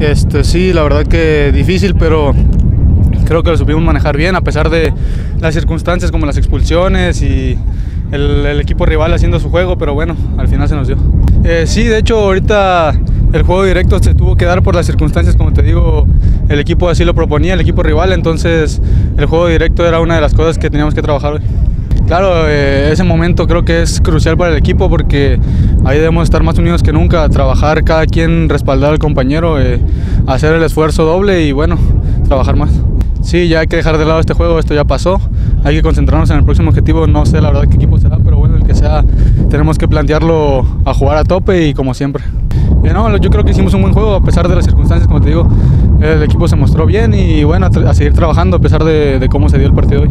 Este, sí, la verdad que difícil, pero creo que lo supimos manejar bien a pesar de las circunstancias como las expulsiones y el, el equipo rival haciendo su juego, pero bueno, al final se nos dio. Eh, sí, de hecho ahorita el juego directo se tuvo que dar por las circunstancias, como te digo, el equipo así lo proponía, el equipo rival, entonces el juego directo era una de las cosas que teníamos que trabajar hoy. Claro, eh, ese momento creo que es crucial para el equipo porque ahí debemos estar más unidos que nunca, trabajar cada quien respaldar al compañero, eh, hacer el esfuerzo doble y bueno, trabajar más. Sí, ya hay que dejar de lado este juego, esto ya pasó, hay que concentrarnos en el próximo objetivo, no sé la verdad qué equipo será, pero bueno, el que sea, tenemos que plantearlo a jugar a tope y como siempre. No, yo creo que hicimos un buen juego a pesar de las circunstancias, como te digo, el equipo se mostró bien y bueno, a, a seguir trabajando a pesar de, de cómo se dio el partido hoy.